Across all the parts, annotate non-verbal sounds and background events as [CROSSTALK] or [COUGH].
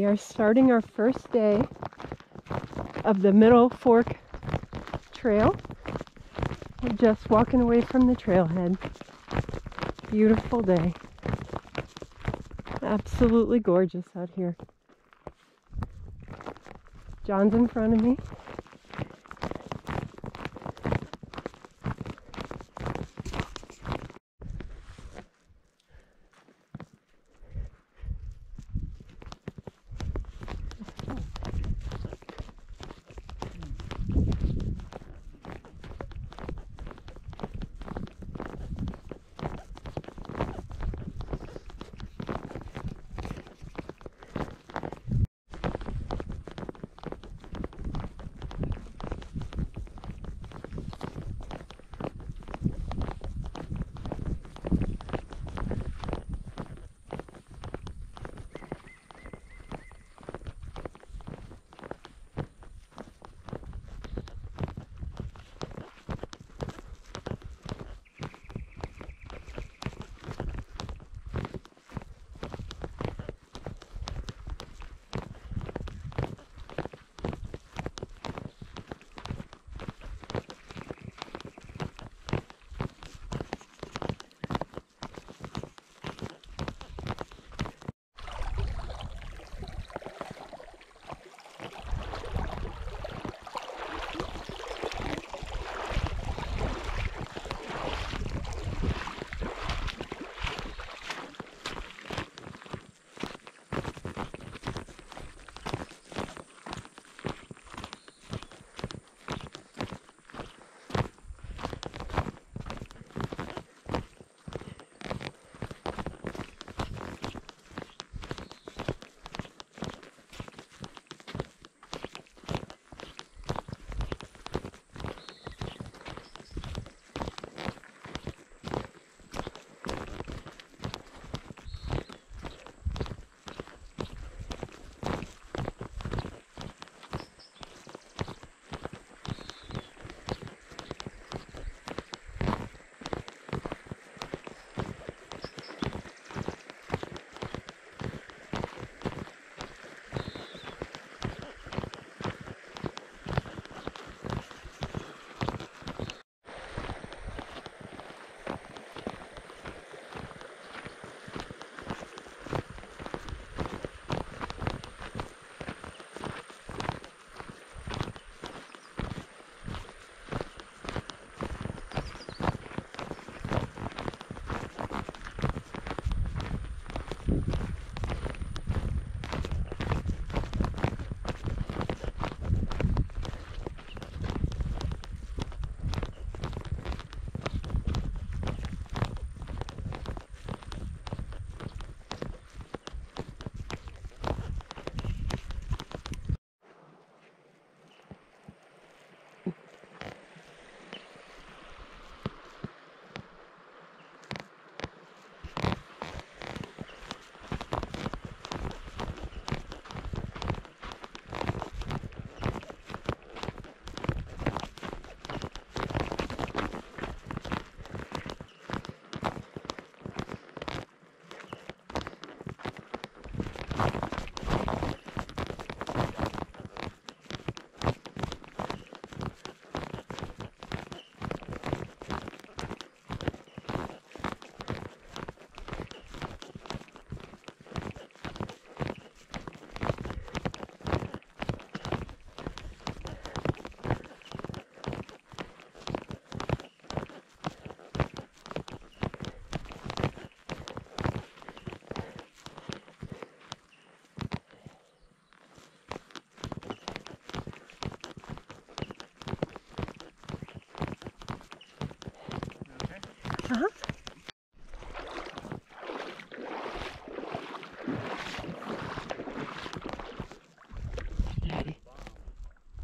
We are starting our first day of the Middle Fork Trail. We're just walking away from the trailhead. Beautiful day. Absolutely gorgeous out here. John's in front of me.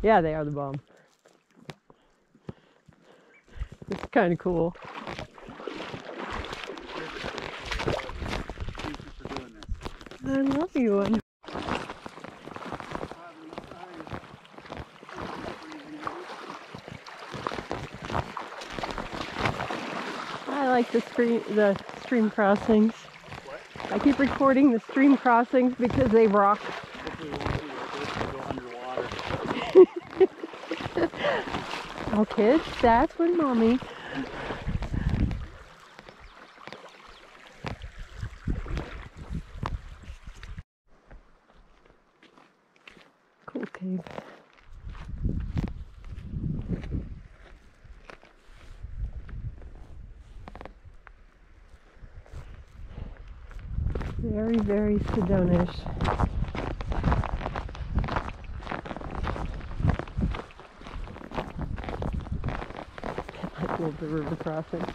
Yeah, they are the bomb. It's kind of cool. I love you. One. I like the stream, the stream crossings. I keep recording the stream crossings because they rock. Oh, kids, that's when mommy. Cool cave. Very, very Sedonish. I love the river crossing.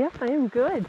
Yeah, I am good.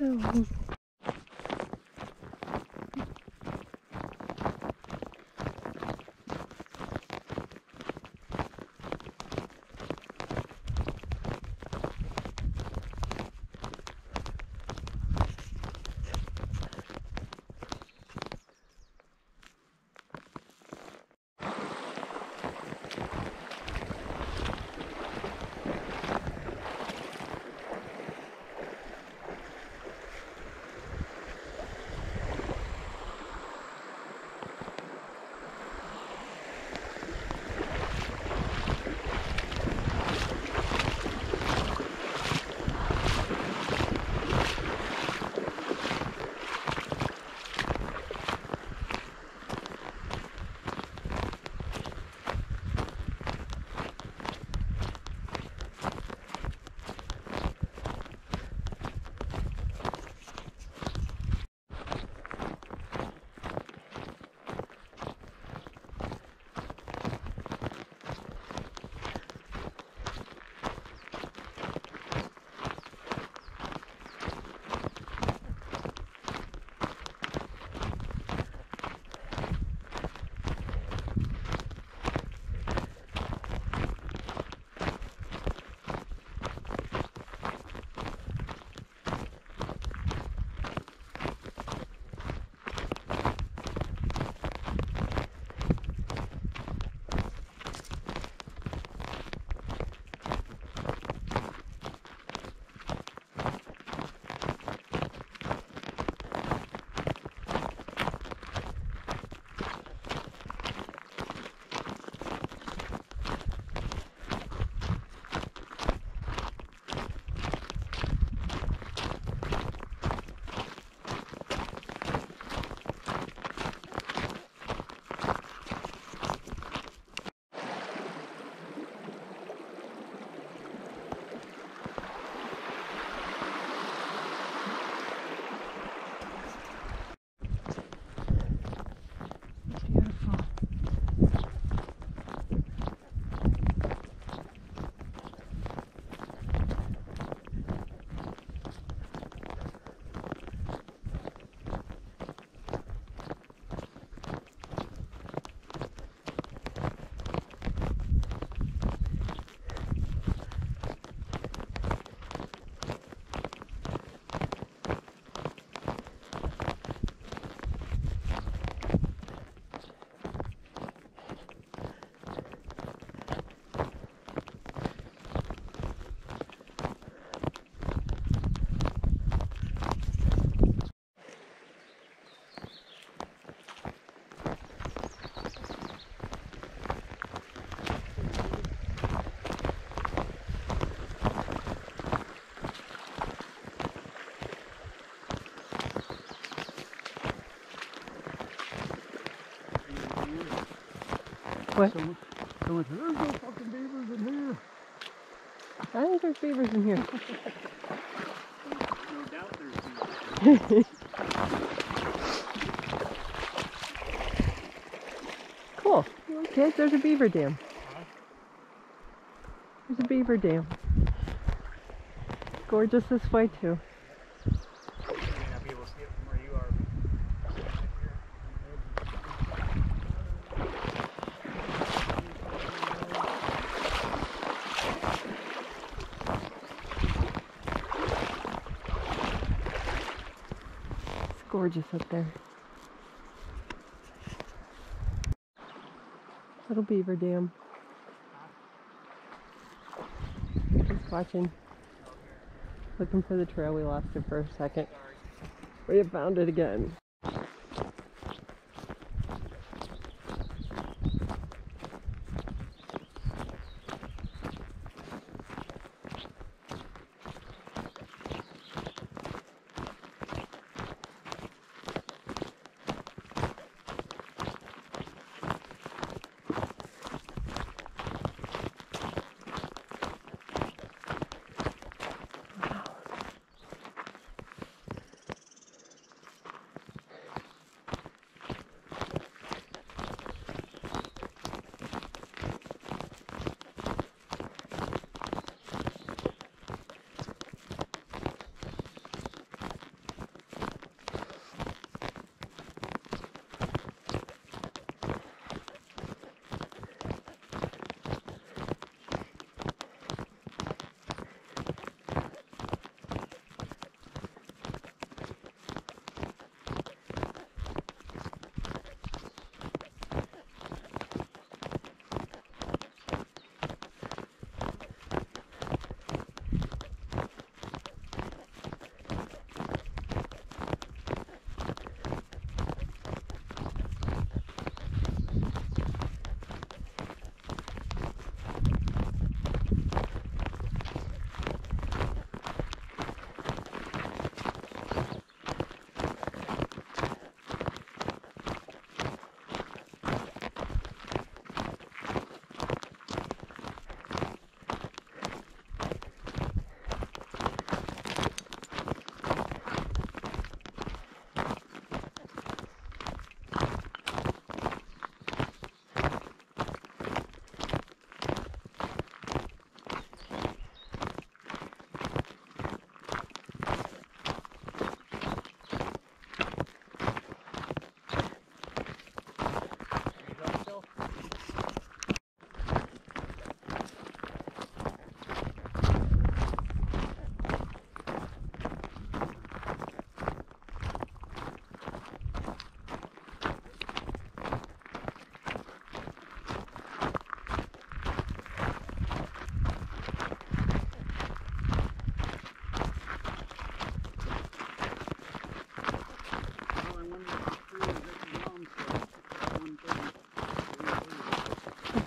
Oh. What? Someone, someone said, there's no fucking beavers in here. I think there's beavers in here. No doubt there's [LAUGHS] beavers. cool. Okay, there's a beaver dam. There's a beaver dam. Gorgeous this way too. You may not be able to see it from where you are. It's gorgeous up there. Little beaver dam. Just watching. Looking for the trail. We lost it for a second. We have found it again.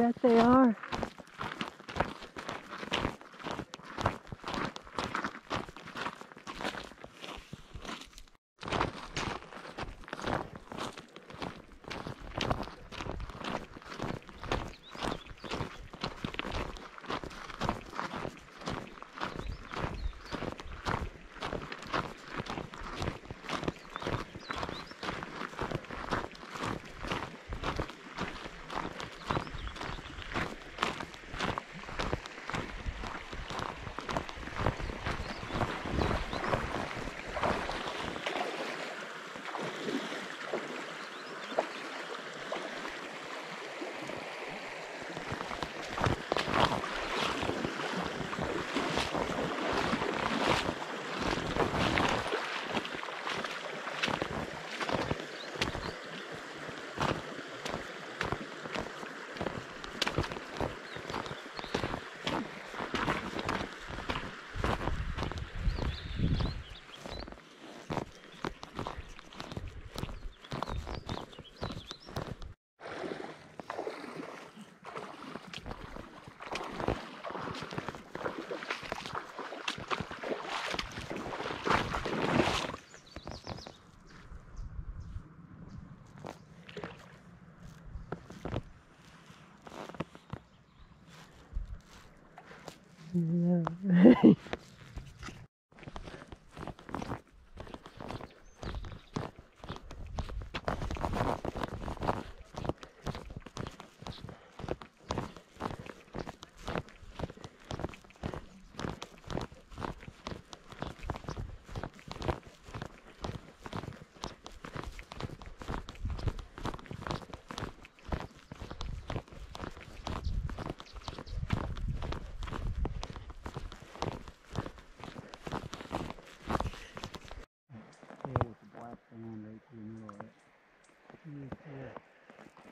Bet they are.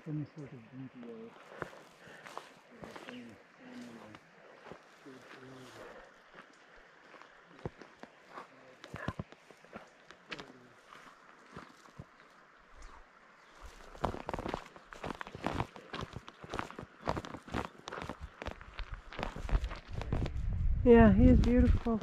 Some sort of BPO. yeah, he is beautiful.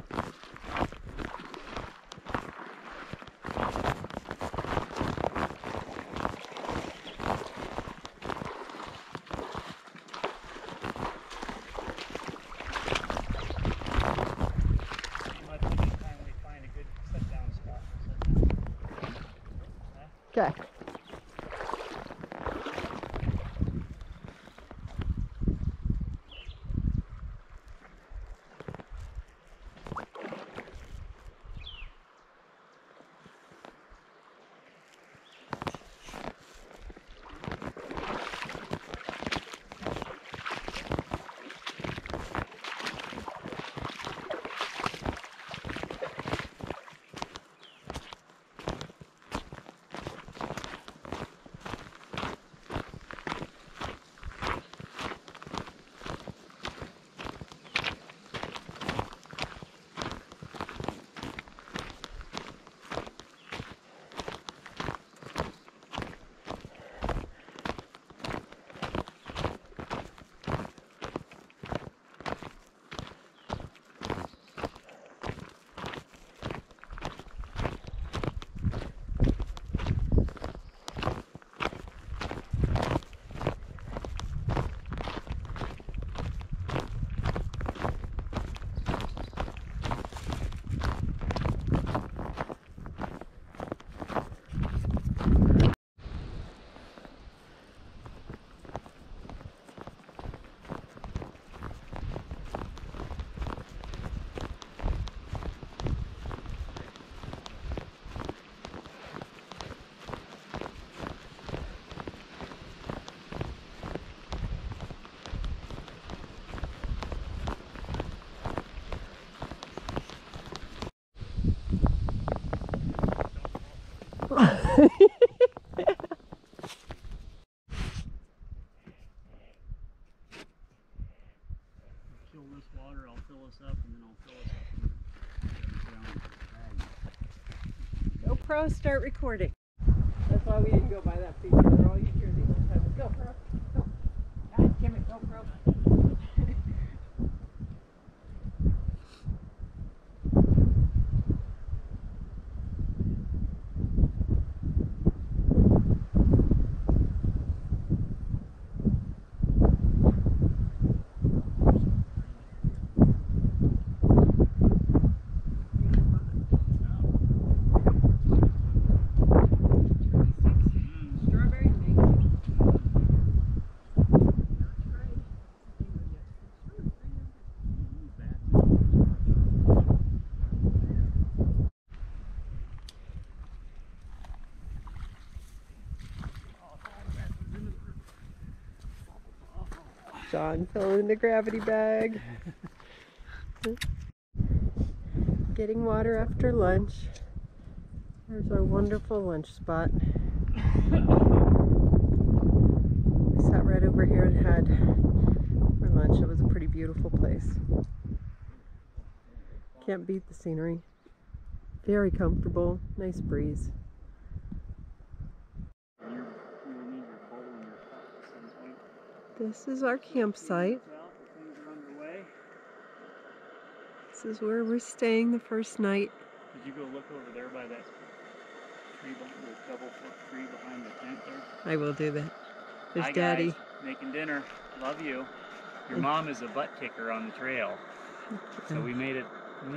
GoPro, start recording. That's why we didn't go by that feature. All you hear the whole time is GoPro. Go. God damn it, GoPro. Mm, Strawberry mango. mm, bad. John filling the gravity bag. Getting water after lunch. There's our wonderful lunch spot. We sat right over here and had our lunch. It was a pretty beautiful place. Can't beat the scenery. Very comfortable, nice breeze. You, you will need your bowl and your cup at some point. This is our campsite. Well, things are underway. This is where we're staying the first night. Did you go look over there by that tree, behind the double foot tree behind the tent there? I will do that. There's Hi Daddy. guys, making dinner. Love you. Your mom is a butt kicker on the trail. [LAUGHS] So we made it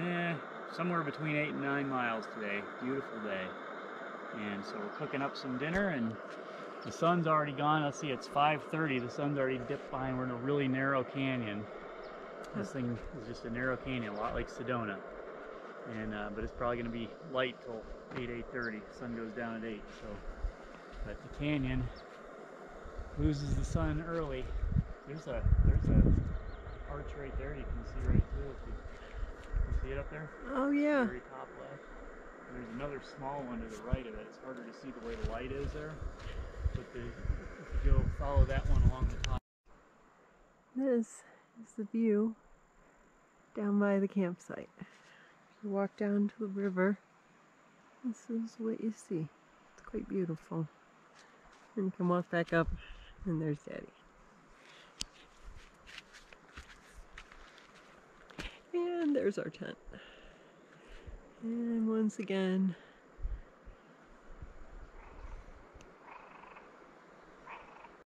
eh, somewhere between eight and nine miles today. Beautiful day. And so we're cooking up some dinner and the sun's already gone. Let's see, it's 5.30. The sun's already dipped behind. We're in a really narrow canyon. This thing is just a narrow canyon, a lot like Sedona. And uh, but it's probably going to be light till 8, 8.30. Sun goes down at 8. So, but the canyon loses the sun early. There's a there's a arch right there. You can see right through. If you, you see it up there? Oh yeah. Very top left. And there's another small one to the right of it. It's harder to see the way the light is there. But the, if you go follow that one along the top. This is the view down by the campsite. You walk down to the river. This is what you see. It's quite beautiful. And you can walk back up, and there's Daddy. And there's our tent. And once again,